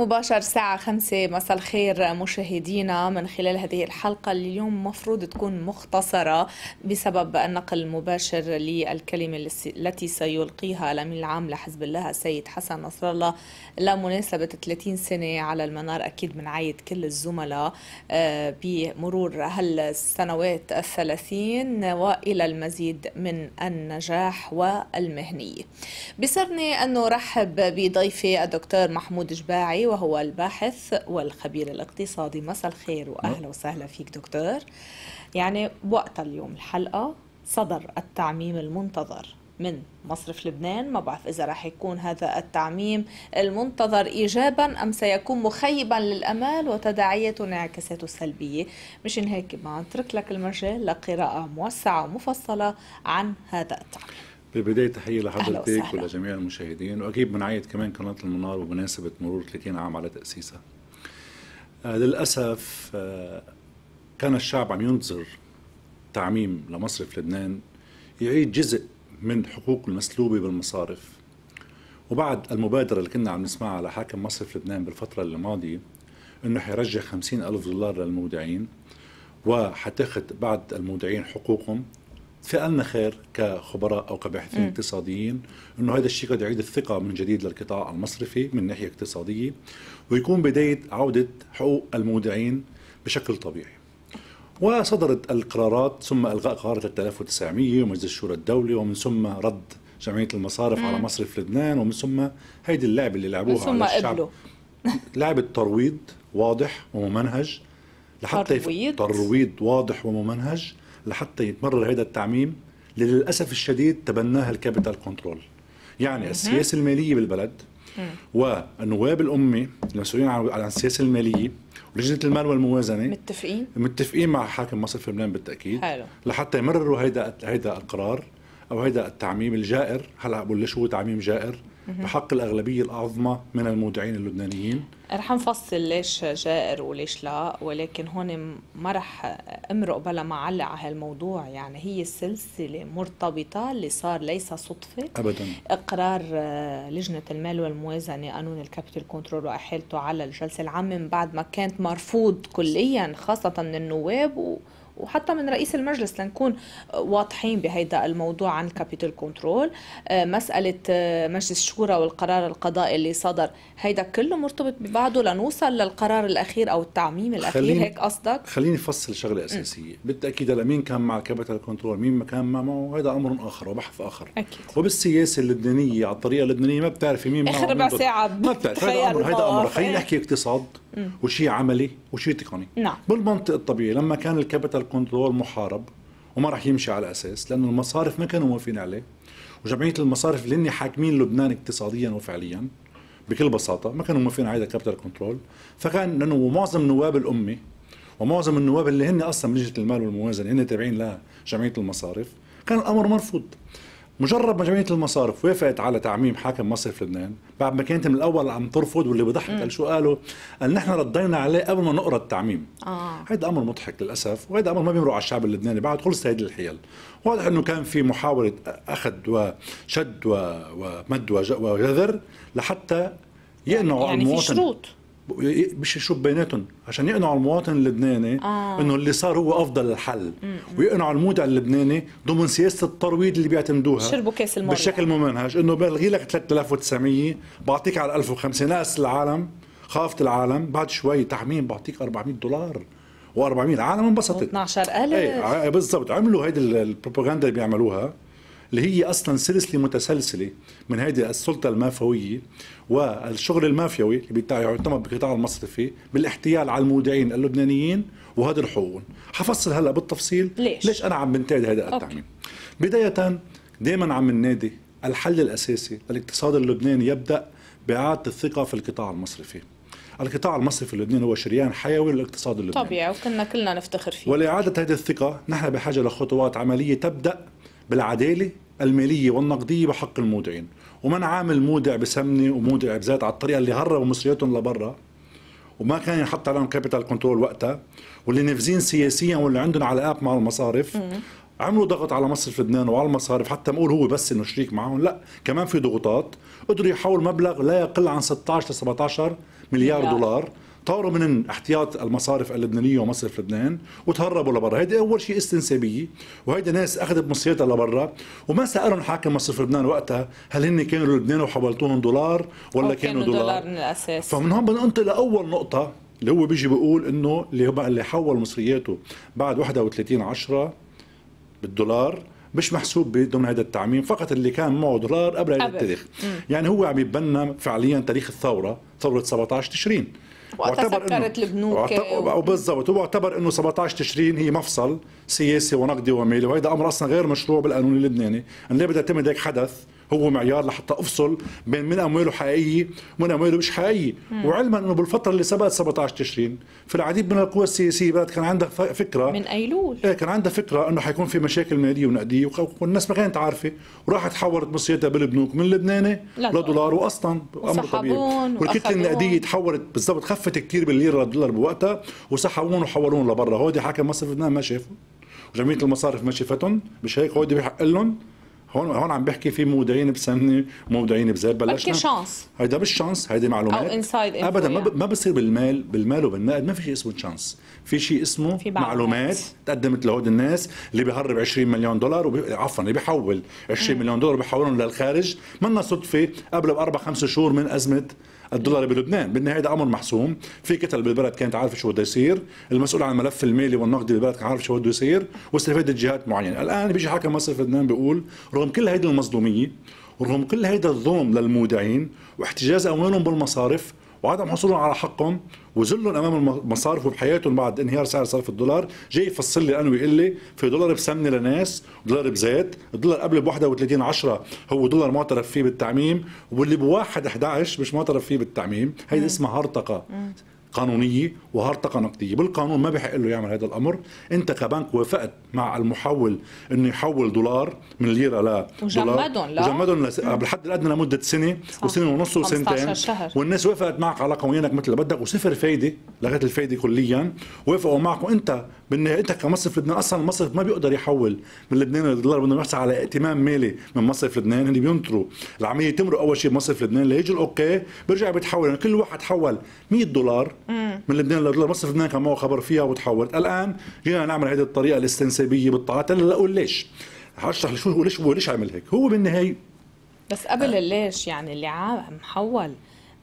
مباشر ساعة خمسة مساء الخير مشاهدينا. من خلال هذه الحلقة اليوم مفروض تكون مختصرة بسبب النقل المباشر للكلمة التي سيلقيها الأمين العام لحزب الله السيد حسن نصر الله. لمناسبة 30 سنة على المنار أكيد بنعيد كل الزملاء آه، بمرور هالسنوات الثلاثين وإلى المزيد من النجاح والمهنية بصرني أن نرحب بضيفي الدكتور محمود جباعي وهو الباحث والخبير الاقتصادي. مساء الخير وأهلا وسهلا فيك دكتور. يعني بوقت اليوم الحلقة صدر التعميم المنتظر من مصرف لبنان. ما بعرف إذا راح يكون هذا التعميم المنتظر إيجابا أم سيكون مخيبا للأمال وتداعياته انعكاساته سلبية. مشان هيك ما نترك لك المجال لقراءة موسعة ومفصلة عن هذا التعميم. بالبداية تحية لحضرتك ولجميع المشاهدين وأكيد بنعيد كمان قناة المنار بمناسبة مرور 30 عام على تأسيسها. آه للأسف آه كان الشعب عم ينتظر تعميم لمصرف لبنان يعيد جزء من حقوق المسلوبة بالمصارف. وبعد المبادرة اللي كنا عم نسمعها لحاكم مصرف لبنان بالفترة الماضية إنه حيرجع خمسين ألف دولار للمودعين وحتاخذ بعد المودعين حقوقهم لنا خير كخبراء أو كباحثين اقتصاديين إنه هذا الشيء قد يعيد الثقة من جديد للقطاع المصرفي من ناحية اقتصادية ويكون بداية عودة حقوق المودعين بشكل طبيعي. وصدرت القرارات ثم إلغاء قرار 3900 ومجلس الشورى الدولي ومن ثم رد جمعية المصارف مم. على مصرف لبنان ومن ثم هيدي اللعبة اللي لعبوها على الشعب قبله. لعبة ترويض واضح وممنهج لحتى ترويض ترويض واضح وممنهج لحتى يتمرر هذا التعميم اللي للأسف الشديد تبناها ال capital control يعني السياسة المالية بالبلد ونواب الأمة المسؤولين عن السياسة المالية ولجنة المال والموازنة متفقين؟ متفقين مع حاكم مصرف لبنان بالتأكيد. حلو. لحتى يمرروا هيدا هيدا القرار أو هيدا التعميم الجائر. هلأ بقول ليش هو تعميم جائر؟ بحق الأغلبية الأعظمى من المودعين اللبنانيين. رح نفصل ليش جائر وليش لا ولكن هون ما رح امرق بلا ما علق على هالموضوع. يعني هي السلسلة مرتبطة اللي صار ليس صدفة. أبدا. إقرار آه، لجنة المال والموازنة قانون ال capital control وإحالته على الجلسة العامة من بعد ما كانت مرفوض كليا خاصة من النواب و وحتى من رئيس المجلس لنكون واضحين بهيدا الموضوع عن ال capital control. آه، مسألة آه، مجلس الشورى والقرار القضائي اللي صدر هيدا كله مرتبط ببعضه لنوصل للقرار الأخير أو التعميم الأخير. هيك قصدك؟ خليني أفصل شغلة أساسية. م. بالتأكيد هلا مين كان مع ال capital control؟ مين ما كان معه؟ هذا أمر آخر وبحث آخر. أكيد. وبالسياسة اللبنانية على الطريقة اللبنانية ما بتعرفي مين معه آخر ربع ساعة ما بتعرف هذا أمر هذا أمر. خلينا نحكي اقتصاد. وشيء عملي وشيء تقني. نعم. بالمنطق الطبيعي لما كان ال capital control محارب وما راح يمشي على أساس لأنه المصارف ما كانوا موافقين عليه وجمعية المصارف اللي هن حاكمين لبنان اقتصاديا وفعليا بكل بساطة ما كانوا موافقين على هذا ال capital control. فكان لأنه معظم نواب الامه ومعظم النواب اللي هن أصلا من لجنه المال والموازنة هن تابعين لجمعية المصارف كان الأمر مرفوض. مجرد ما جمعيه المصارف. وافقت على تعميم حاكم مصرف لبنان. بعد ما كانت من الأول عم ترفض واللي بضحك قال شو قالوا؟ قال نحن ردينا عليه قبل ما نقرأ التعميم. آه. هيدا أمر مضحك للأسف وهذا أمر ما بيمرق على الشعب اللبناني. بعد خلص هيدي الحيل. واضح إنه كان في محاولة أخذ وشد ومد وجذر لحتى يقنعوا يعني المواطن. في شروط. مش يشوف بيناتهم. عشان يقنعوا المواطن اللبناني آه. إنه اللي صار هو أفضل الحل. ويقنعوا المودع اللبناني ضمن سياسة الترويض اللي بيعتمدوها شربوا كاس المرة بشكل ممنهج. إنه بلغي لك 3900 بعطيك على 1005 ناس العالم خافت العالم. بعد شوي تعميم بعطيك 400 دولار و400 العالم انبسطت. 12000 إيه بالضبط. عملوا هيدي البروباغندا اللي بيعملوها. اللي هي أصلا سلسلة متسلسلة من هذه السلطة المافويه والشغل المافيوي اللي يعتمد بالقطاع المصرفي بالاحتيال على المودعين اللبنانيين وهذا الحقوق. حفصل هلأ بالتفصيل. ليش, ليش أنا عم بنتقد هذا التعميم؟ بداية دائما عم ننادي الحل الأساسي للاقتصاد اللبناني يبدأ باعاده الثقة في القطاع المصرفي. القطاع المصرفي اللبناني هو شريان حيوي للاقتصاد اللبناني. طبيعي وكنا كلنا نفتخر فيه. ولإعادة هذه الثقة نحن بحاجة لخطوات عملية تبدأ بالعدالة المالية والنقدية بحق المودعين. وما نعامل مودع بسمنة ومودع بزيت على الطريقة اللي هربوا مصرياتهم لبرا. وما كان ينحط عليهم capital control وقتها. واللي نافذين سياسيا واللي عندهم علاقات مع المصارف. عملوا ضغط على مصرف لبنان وعلى المصارف. حتى نقول هو بس إنه شريك معهم. لا كمان في ضغوطات. قدروا يحول مبلغ لا يقل عن 16 ل 17 مليار, مليار. دولار. طاروا من احتياط المصارف اللبنانية ومصرف لبنان وتهربوا لبرا. هيدي أول شيء استنسابية وهيدي ناس أخذت مصرياتها لبرا وما سألهم حاكم مصرف لبنان وقتها هل هن كانوا لبنان وحولتوهم دولار ولا كانوا, كانوا دولار, دولار من الأساس. فمن هون بننطق لأول نقطة اللي هو بيجي بيقول إنه اللي هو اللي حول مصرياته بعد 31 10 بالدولار مش محسوب ضمن هذا التعميم فقط اللي كان معه دولار قبل هذا التاريخ. يعني هو عم يتبنى فعليا تاريخ الثورة ثورة 17 تشرين. وتسكرت البنوك وبالضبط هو اعتبر إنه 17 تشرين هي مفصل سياسي ونقدي ومالي. وهذا أمر أصلا غير مشروع بالقانون اللبناني. إن ليه بدها تعتمد هيك حدث؟ هو معيار لحتى أفصل بين من امواله حقيقيه ومن امواله مش حقيقيه وعلما إنه بالفترة اللي سبقت 17 تشرين في العديد من القوى السياسية بلد كان عندها فكرة من أيلول. إيه كان عندها فكرة إنه حيكون في مشاكل ماليه ونقدية والناس ما كانت عارفة. وراحت حولت مصرياتها بالبنوك من لبناني لدولار واصلا أمر طبيعي. والكتلة النقدية تحولت بالضبط خفت كثير بالليره للدولار بوقتها وسحبوهم وحولوهم لبرا. هودي حاكم مصرف لبنان ما شافوا وجمعية المصارف ما شافتهم مش هيك؟ هودي بحق لهم. هون هون عم بحكي في مودعين بسمنة مودعين بزيت بلشنا. chance هيدا مش chance هيدي معلومات. أو inside أبدا ما, ب... ما بصير بالمال بالمال وبالنقد ما في شيء اسمه chance في شيء اسمه في معلومات تقدمت لهود الناس اللي بيهرب 20 مليون دولار وبي... عفوا اللي بيحول 20 مليون دولار بيحولهم للخارج. منا صدفة قبل بأربع خمس شهور من أزمة الدولار بلبنان بالنهاية هذا أمر محسوم. في كتل بالبلد كانت عارفة شو بده يصير. المسؤول عن الملف المالي والنقدي بالبلد كان عارف شو بده يصير. واستفادت جهات معينة. الآن بيجي حاكم مصرف لبنان بيقول رغم كل هيدي المصدوميه ورغم كل هيدا الظلم للمودعين واحتجاز اموالهم بالمصارف وعدم حصولهم على حقهم وذلهم أمام المصارف وبحياتهم بعد انهيار سعر صرف الدولار. جاي يفصل لي أنا ويقول لي في دولار بسمنة لناس دولار بزيت الدولار قبل ب 31 10 هو دولار معترف فيه بالتعميم واللي ب 1 11 مش معترف فيه بالتعميم. هيدي اسمها هرطقة. قانونية وهرطقه نقديه بالقانون ما بحق له يعمل هذا الأمر. انت كبنك وافقت مع المحول إنه يحول دولار من ليرة ل وجمدهم لا؟ وجمدهم بالحد الأدنى لمدة سنة صح. وسنة ونص وسنتين. شهر. والناس وافقت معك على قوانينك مثل ما بدك وصفر فايدة لغت الفايدة كليا. وافقوا معك وانت بالنهايه انت كمصرف لبنان. أصلا المصرف ما بيقدر يحول من لبنان للدولار بدنا نحصل على ائتمان مالي من مصرف لبنان. هن بينطروا العملية تمرق أول شيء بمصرف لبنان ليجي الأوكي بيرجع بيتحول. يعني كل واحد حول 100 دولار من لبنان لدولار مصرف لبنان كان معه خبر فيها وتحولت. الآن جينا نعمل هذه الطريقة الاستنسابية بالطاعات هلا أقول ليش. هشرح شو ليش هو؟ ليش عمل هيك؟ هو بالنهايه بس قبل آه. ليش؟ يعني اللي محول.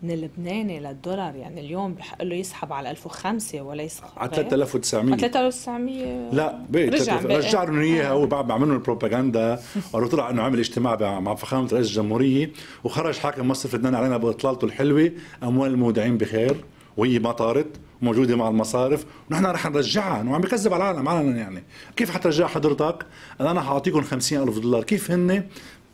من اللبناني للدولار يعني اليوم بحق له يسحب على 1005 ولا يسحب. على 3900 على 3900 لا بقي رجع رجع لهم إياها هو بعد بعمل لهم البروباغندا ولو طلع إنه عمل اجتماع مع فخامة رئيس الجمهورية وخرج حاكم مصرف لبنان علينا بإطلالته الحلوة أموال المودعين بخير وهي ما طارت موجودة مع المصارف. ونحن رح نرجعها وعم بكذب على العالم علنا يعني. كيف حترجع حضرتك؟ أنا حاعطيكم 50000 دولار. كيف هن؟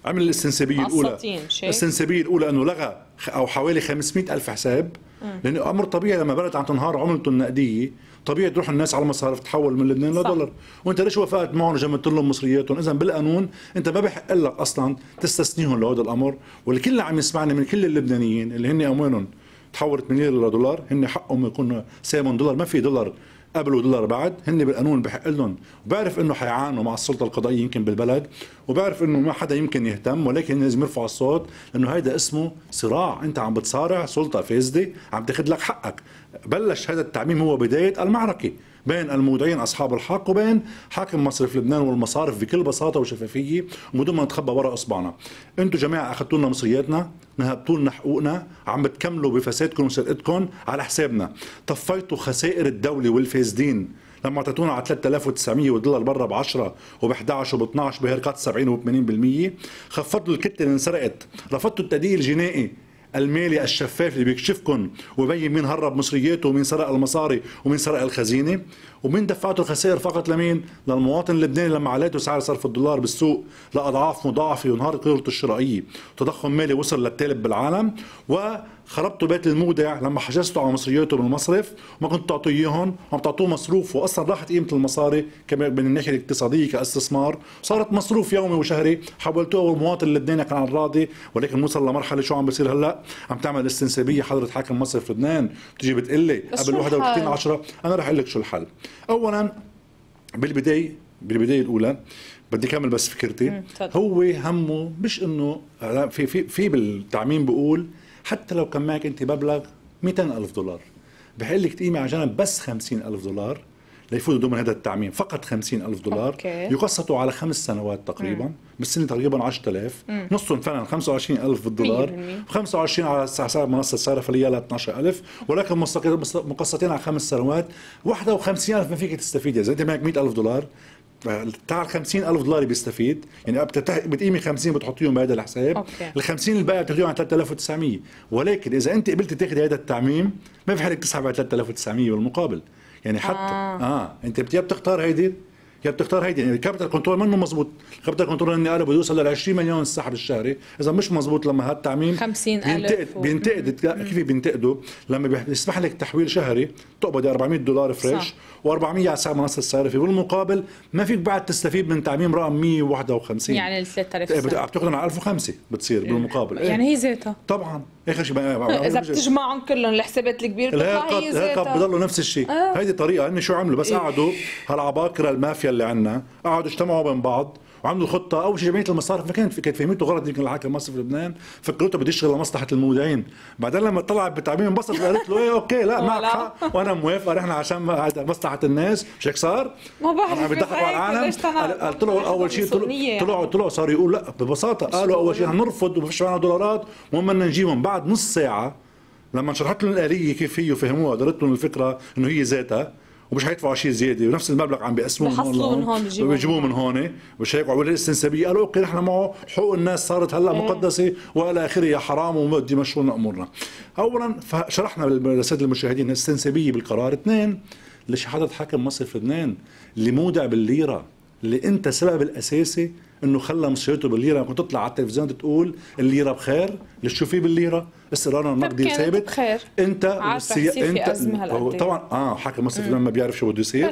عمل الاستنسابيه الأولى. الاستنسابيه الأولى أنه لغى أو حوالي 500 ألف حساب. لأنه أمر طبيعي لما بلد عم تنهار عملته النقدية. طبيعي تروح الناس على المصارف تحول من لبنان لدولار. وأنت ليش وافقت معهم وجمدت لهم مصرياتهم؟ إذا بالقانون أنت ما بحق لك أصلا تستثنيهم لهذا الأمر. والكل عم يسمعني من كل اللبنانيين اللي هن أموالهم تحولت من ليره لدولار هن حقهم يكونوا سامن دولار. ما في دولار. قبل ودولار بعد هن بالقانون بحق لهم. وبعرف إنه حيعانوا مع السلطة القضائية يمكن بالبلد وبعرف إنه ما حدا يمكن يهتم ولكن لازم يرفعوا الصوت لأنه هيدا اسمه صراع. أنت عم بتصارع سلطة فاسده عم تاخذ لك حقك. بلش هذا التعميم هو بداية المعركة. بين المودعين أصحاب الحق وبين حاكم مصرف لبنان والمصارف بكل بساطة وشفافية وبدون ما نتخبى وراء أصبعنا. أنتم جماعة اخذتوا لنا مصرياتنا نهبتوا لنا حقوقنا عم بتكملوا بفسادكم وسرقتكم على حسابنا. طفيتوا خسائر الدولة والفاسدين. لما أعطيتونا على 3900 دولار برا ب 10 وب 11 وب 12 بهرقات 70 و 80% خفضوا الكتلة اللي انسرقت. رفضتوا التدقيق الجنائي. المالي الشفاف اللي بيكشفكم وبين مين هرب مصرياته ومين سرق المصاري ومين سرق الخزينة ومين دفعته الخسائر فقط لمين؟ للمواطن اللبناني لما علاته سعر صرف الدولار بالسوق لأضعاف مضاعفة وانهارت قدرته الشرائية، تضخم مالي وصل للثالث بالعالم وخربتوا بيت المودع لما حجزتوا على مصرياته بالمصرف وما كنتوا تعطوا إياهم وعم تعطوه مصروف واصلا راحت قيمة المصاري كمان من الناحية الاقتصادية كاستثمار. صارت مصروف يومي وشهري حولتوه والمواطن اللبناني كان راضي ولكن نوصل لمرحلة شو عم بصير هلأ؟ عم تعمل استنسابية حضرة حاكم مصرف لبنان. بتيجي بتقول لي قبل 31 10 أنا رح أقول لك شو الحل. اولا بالبداية بالبداية الأولى بدي كمل بس فكرتي. هو همه مش إنه في في في بالتعميم بيقول حتى لو كان معك انت مبلغ 200 ألف دولار. بحق لك تقيمي على جنب بس 50 ألف دولار ليفوتوا ضمن هذا التعميم. فقط 50 ألف دولار. أوكي. يقسطوا على خمس سنوات تقريبا. مم. بالسنة تقريبا 10000 نصهم فعلا 25 ألف بالدولار 25 على حساب منصة صارف لي 12000 ولكن مقسطين على خمس سنوات. 51000 ما فيك تستفيد إذا انت معك 100000 دولار تعال 50 ألف دولار بيستفيد. يعني بتقيمي 50 بتحطيهم بهذا الحساب. ال 50 الباقي بتاخذيهم على 3900 ولكن إذا أنت قبلت تاخذي هذا التعميم ما في حالك تسحب على 3900 بالمقابل. يعني حتى آه, آه. أنت بتختار هيدي يا بتختار هيدي يعني ال capital control منه مزبوط ال capital control إني أنا بده يوصل لل 20 مليون السحب الشهري. إذا مش مزبوط لما هذا التعميم 50000 بينتقد و... بينتقد كيف بينتقدوا؟ لما بيسمح لك تحويل شهري تقبضي 400 دولار فريش و400 على حساب منصة الصرافه بالمقابل ما فيك بعد تستفيد من تعميم رقم 151 يعني ال 3000 بتأخذهم على 1005 بتصير بالمقابل. يعني هي ذاتها طبعا. اخر شيء إذا بتجمعهم كلهم الحسابات الكبيرة بتطلع هي ذاتها بضلوا نفس الشيء. آه. هيدي طريقة. هن شو عملوا؟ بس إيه. قعدوا هالعباقره المافيا اللي عندنا قعدوا اجتمعوا بين بعض وعملوا خطة. أول شيء جمعية المصارف ما كانت كانت فهمته غلط يمكن الحاكم المصرفي في لبنان فكرته بده يشتغل لمصلحة المودعين. بعدين لما طلع بالتعميم انبسط قالت له إيه okay لا معك حق. وأنا موافقه نحن عشان مصلحة الناس مش هيك صار؟ ما بعرف بيضحكوا على العالم. طلعوا أول شيء طلعوا طلعوا صاروا يقول لا ببساطة قالوا أول شيء نرفض وما فيش معنا دولارات. وهم بدنا نجيبهم. بعد نص ساعة لما شرحت لهم الآلية كيف هي وفهموها درت لهم الفكرة إنه هي ذاتها ومش حيدفعوا شيء زيادة ونفس المبلغ عم بيقسموه من هون من هون بيجيبوه من هون. مش هيك وعملوا الاستنسابيه قالوا okay نحن معه حقوق الناس صارت هلأ إيه. مقدسة وإلى آخره يا حرام ومودي مشرونا امورنا اولا فشرحنا للساده المشاهدين الاستنسابيه بالقرار. اثنين لشهاده حاكم مصرف لبنان اللي مودع بالليرة اللي انت السبب الأساسي إنه خلى مصرياته بالليرة. كنت تطلع على التلفزيون تقول الليرة بخير اللي تشوفيه بالليرة. استقرارنا النقدي ثابت. بخير أنت والسي... أنت هو طبعا آه حاكم مصرف ما بيعرف شو بده يصير.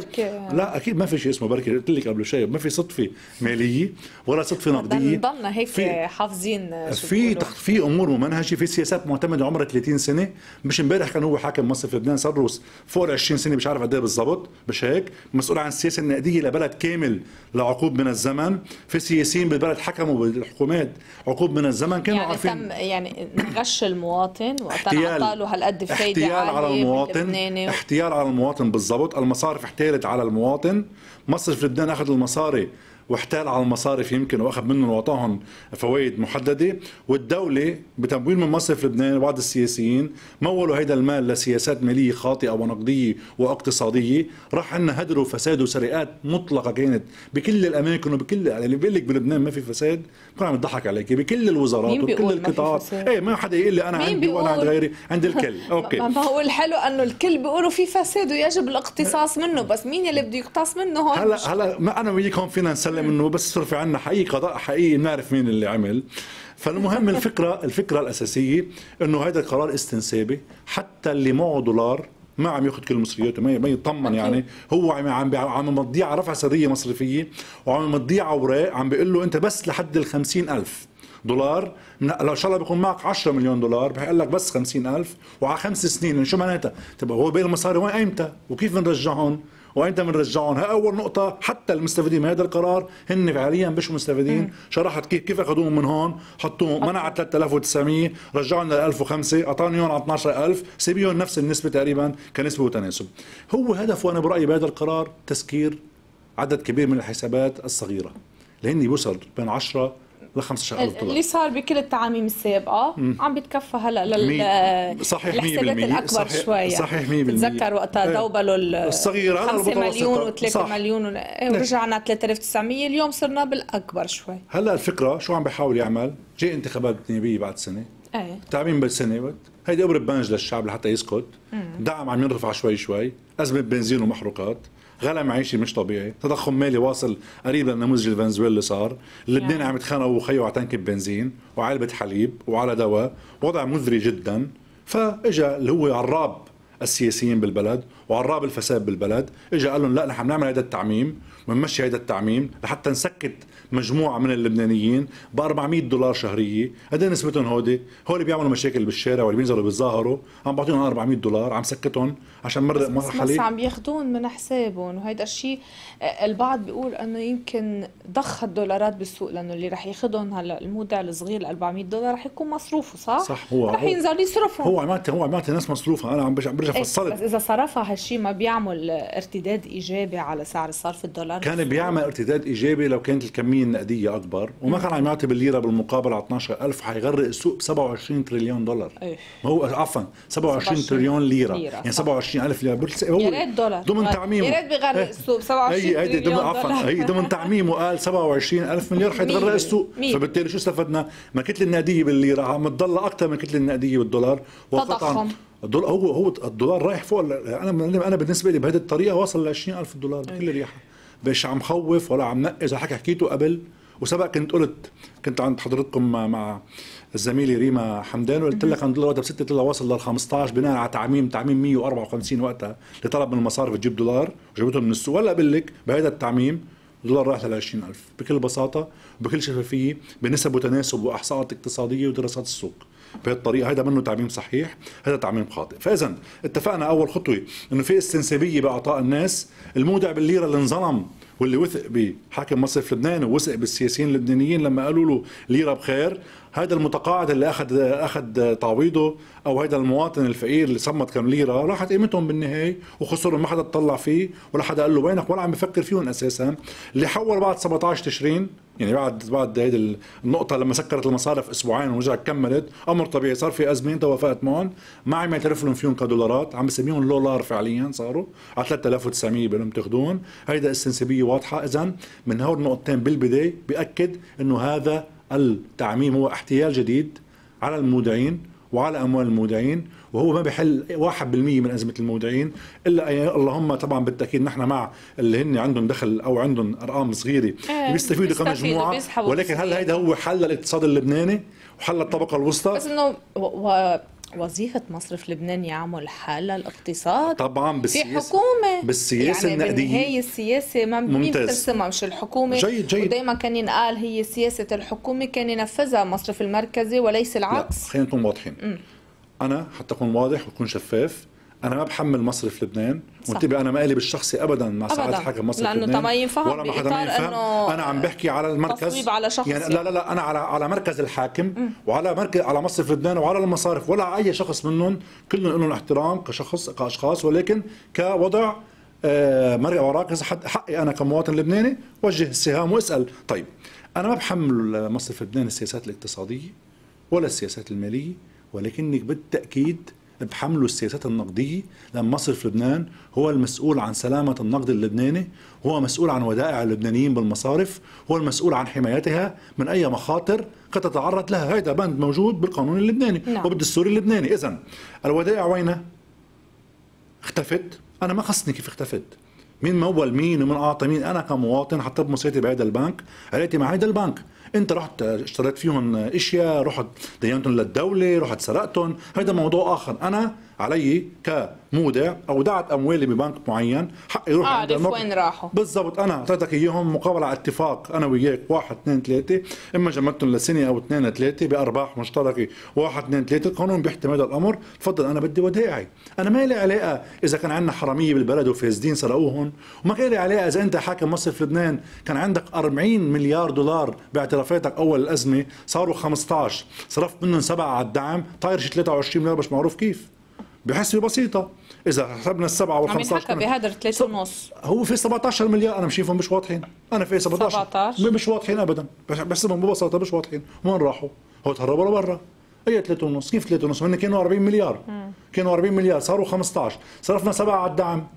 لا أكيد ما في شيء اسمه بركي. قلت لك قبل شوي ما في صدفة مالية ولا صدفة نقدية. ضلنا هيك في حافظين في في أمور ممنهجة. في سياسات معتمدة عمرها 30 سنة. مش امبارح كان هو حاكم مصرف لبنان صار فوق ال 20 سنة مش عارف قد إيه بالضبط. مش هيك؟ مسؤول عن السياسة النقدية لبلد كامل لعقود من الزمن. في سياسيين بالبلد حكموا بالحكومات عقود من الزمن. كانوا يعني عارفين تم يعني غش المواطن احتيال. له هالقد فايدة احتيال على المواطن. احتيال على المواطن بالضبط. المصارف احتالت على المواطن. مصرف لبنان أخذ المصاري واحتال على المصارف يمكن واخذ منهم واعطاهم فوائد محددة. والدولة بتمويل من مصرف لبنان وبعض السياسيين مولوا هيدا المال لسياسات مالية خاطئة ونقدية واقتصادية. راح عنا هدر وفساد وسرقات مطلقة كانت بكل الأماكن وبكل يعني اللي بيقول لك بلبنان ما في فساد بكون عم يضحك عليك. بكل الوزارات وبكل القطاعات. إيه ما حدا يقول لي أنا عندي وأنا عند غيري عند الكل. أوكي. ما هو الحلو إنه الكل بيقولوا في فساد ويجب الاقتصاص منه بس مين اللي بده يقتص منه هون؟ هلا هلا ما أنا وياك هون فينا نسلم منه بس صار في عندنا حقيقي قضاء حقيقي بنعرف مين اللي عمل فالمهم الفكرة الفكرة الأساسية إنه هذا القرار استنسابي حتى اللي معه دولار ما عم ياخذ كل مصرياته ما يطمن يعني هو عم عم عم مضيع على رفع سريه مصرفية وعم مضيع أوراق عم بيقول له أنت بس لحد ال ألف دولار لو إن شاء الله بيكون معك 10 مليون دولار بحق لك بس 50000 وعلى خمس سنين شو معناتها؟ طب هو باقي المصاري وين ايمتى؟ وكيف بنرجعهم؟ وانت بنرجعهم هاي أول نقطة حتى المستفيدين من هذا القرار هن فعليا مش مستفيدين. شرحت كيف كيف أخذوهم من هون؟ حطوهم منع 3900 رجعوا لنا 1005 اعطاني إياهم على 12000 سيبيهم نفس النسبة تقريبا كنسبة وتناسب. هو هدفه أنا برأيي بهذا القرار تسكير عدد كبير من الحسابات الصغيرة لهن بيوصل بين 10 ل 15000 دولار. اللي صار بكل التعاميم السابقه مم. عم بيتكفى هلا لل صحيح 100% الأكبر صحيح شوي يعني. صحيح 100% بتذكر وقتها إيه. دوبلوا الصغير على 5 مليون و3 مليون و... ورجعنا 3900 اليوم صرنا بالأكبر شوي. هلا الفكرة شو عم بيحاول يعمل؟ جاي انتخابات نيابيه بعد سنة. إيه. تعميم بالسنه هيدي قبر بنج للشعب لحتى يسكت. دعم عم ينرفع شوي شوي. أزمة بنزين ومحروقات. غلا معيشي مش طبيعي. تضخم مالي واصل قريبا لنموذج الفنزويلا صار. الاثنين يعني. عم يتخانقوا وخيوا على تنك بنزين وعلبة حليب وعلى دواء. وضع مذري جدا. فإجا اللي هو عراب السياسيين بالبلد وعراب الفساد بالبلد. اجى قال لهم لا نحن بنعمل هذا التعميم. ونمشي هذا التعميم لحتى نسكت مجموعة من اللبنانيين ب 400 دولار شهرية. هذا نسبتهم هودي. هول بيعملوا مشاكل بالشارع واللي بينزلوا بيتظاهروا عم بعطيهم 400 دولار عم سكتهم عشان مرق مرحلة. بس عم ياخذون من حسابهم. وهيدا الشيء البعض بيقول إنه يمكن ضخ الدولارات بالسوق لأنه اللي رح ياخذهم هلا المودع الصغير ال 400 دولار رح يكون مصروفه صح؟ صح هو رح ينزل يصرفهم. هو عملت هو عملت الناس مصروفها أنا عم برجع إيه، فصلت بس إذا صرفها هالشيء ما بيعمل ارتداد إيجابي على سعر صرف الدولار كان بيعمل ارتداد إيجابي لو كانت الكمية النقدية أكبر وما كان عم يعطي بالليرة بالمقابل على 12000 حيغرق السوق ب 27 تريليون دولار. إيه. ما هو عفوا 27 تريليون ليرة, ليرة. يعني 27000 ليرة. هو يا ريت دولار. ضمن تعميمه. يا ريت بيغرق السوق. ب 27 هي تريليون عفوا هي ضمن تعميمه قال 27000 مليار حيتغرق السوق. فبالتالي شو استفدنا؟ ما كتلة النقدية بالليرة. عم تضل أكثر من كتلة النقدية بالدولار. تضخم. الدولار هو هو الدولار رايح فوق أنا أنا بالنسبة لي بهذه الطريقة وصل ل 20000 دولار بكل ريحه مش عم خوف ولا عم نقز حكي حكيته قبل. وسبق كنت قلت كنت عند حضرتكم مع الزميلة ريما حمدان وقلت لك عند وقتها بستة طلع وصل لل 15 بناء على تعميم تعميم 154 وقتها لطلب من المصارف تجيب دولار وجابتهم من السوق. ولا بقول لك بهذا التعميم الدولار راح لل 20000 بكل بساطة وبكل شفافية بنسب وتناسب وأحصاءات اقتصادية ودراسات السوق. بهذه الطريقة هذا منه تعميم صحيح هذا تعميم خاطئ. فإذا اتفقنا أول خطوة إنه في استنسابية باعطاء الناس. المودع بالليرة اللي انظلم واللي وثق بحاكم مصرف لبنان ووثق بالسياسيين اللبنانيين لما قالوا له ليرة بخير هذا المتقاعد اللي اخذ أخذ تعويضه أو هذا المواطن الفقير اللي صمت كم ليره راحت قيمتهم بالنهاية وخسرهم ما حدا اطلع فيه ولا حدا قال له وينك ولا عم بفكر فيهم أساسا. اللي حول بعد 17 تشرين يعني بعد بعد هيدي النقطة لما سكرت المصارف أسبوعين ورجعت كملت أمر طبيعي صار في أزمة انت وافقت معهم. ما عم يعترف لهم فيهم كدولارات عم بسميهم دولار فعليا صاروا على 3900 بدهم تاخذون هيدا استنسابية واضحة. اذا من هول النقطتين بالبداية بياكد إنه هذا التعميم هو احتيال جديد على المودعين وعلى أموال المودعين وهو ما بيحل 1% من أزمة المودعين إلا اللهم طبعا بالتأكيد نحن مع اللي هن عندهم دخل أو عندهم أرقام صغيرة إيه بيستفيدوا كمجموعه ولكن هل هيدا هو حل للاقتصاد اللبناني وحل الطبقة الوسطى بس إنه وظيفة مصرف لبنان يعمل حل للاقتصاد طبعا بالسياسة في حكومة. بالسياسة يعني النقدية. هي السياسة ما مين بترسمها؟ مش الحكومة. جيد جيد. ودائما كان ينقال هي سياسة الحكومة كان ينفذها المصرف المركزي وليس العكس. لا خلينا نكون واضحين. م. أنا حتى أكون واضح وأكون شفاف. أنا ما بحمل مصرف لبنان وانتبه أنا مالي بالشخصي ابدا مع سعاده حكم مصرف لأنه لبنان لأنه ينفهم ولا ما حدا ما أنا عم بحكي على المركز. على شخص يعني لا لا لا أنا على على مركز الحاكم م. وعلى مركز على مصرف لبنان وعلى المصارف ولا على أي شخص منهم كلهم لهم احترام كشخص كأشخاص ولكن كوضع آه مرقى وراكز حقي أنا كمواطن لبناني وجه السهام واسأل. طيب أنا ما بحمل مصرف لبنان السياسات الاقتصادية ولا السياسات المالية ولكني بالتأكيد بحملوا السياسات النقدية لأن مصرف لبنان هو المسؤول عن سلامة النقد اللبناني هو مسؤول عن ودائع اللبنانيين بالمصارف هو المسؤول عن حمايتها من أي مخاطر قد تتعرض لها. هذا بند موجود بالقانون اللبناني نعم. وبالدستور اللبناني. إذا الودائع وينها اختفت. أنا ما خصني كيف اختفت. مين مول مين ومن أعطى مين؟ أنا كمواطن حطيت مصريتي بهذا البنك عليتي مع هذا البنك. انت رحت اشتريت فيهم اشياء رحت دينتهم للدولة رحت سرقتهم. هذا موضوع آخر. أنا علي كمودع أودعت أموالي ببنك معين حقي يروح عند الموقع وين راحوا. بالضبط. أنا أعطيتك إياهم مقابل على اتفاق. أنا وياك واحد اثنين ثلاثة. إما جمدتهم لسنة أو اثنين ثلاثة بأرباح مشتركة واحد اثنين ثلاثة. القانون بيحتمل هذا الأمر. تفضل أنا بدي ودائعي أنا ما لي علاقة إذا كان عندنا حرامية بالبلد وفاسدين سرقوهم وما كان لي علاقة إذا أنت حاكم مصرف لبنان. كان عندك 40 مليار دولار باعترافاتك أول الأزمة صاروا 15 صرفت منهم سبعة على الدعم طاير شي 23 مليار مش معروف كيف. بحسبة بسيطة. إذا حسبنا السبعة وال 15 عم بهدر ثلاثة ونص. هو في 17 مليار أنا مشيفهم مش واضحين. أنا في 17 17 مش واضحين أبدا. بحسبهم ببساطة مش واضحين. وين راحوا؟ هو تهربوا لبرا. اي 3 ونص. كيف 3 ونص؟ هن كانوا 40 مليار. مم. كانوا 40 مليار. صاروا 15 صرفنا سبعة على الدعم.